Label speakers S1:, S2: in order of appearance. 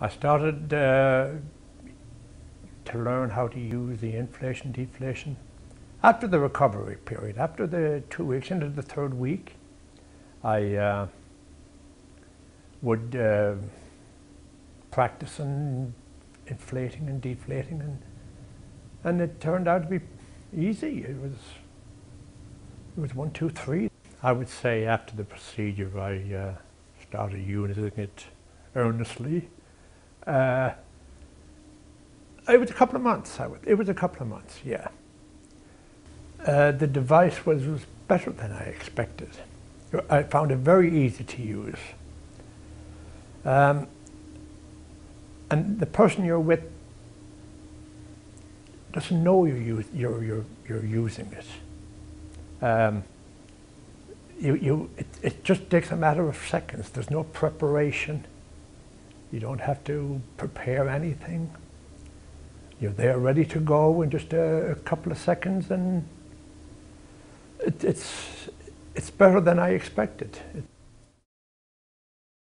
S1: I started uh, to learn how to use the inflation deflation after the recovery period. After the two weeks into the third week, I uh, would uh, practice on inflating and deflating, and and it turned out to be easy. It was it was one, two, three. I would say after the procedure, I uh, started using it earnestly. Uh, it was a couple of months. It was a couple of months, yeah. Uh, the device was, was better than I expected. I found it very easy to use. Um, and the person you're with doesn't know you're, you're, you're, you're using it. Um, you, you, it, it just takes a matter of seconds. There's no preparation. You don't have to prepare anything. You're there ready to go in just a, a couple of seconds and it, it's, it's better than I expected. It,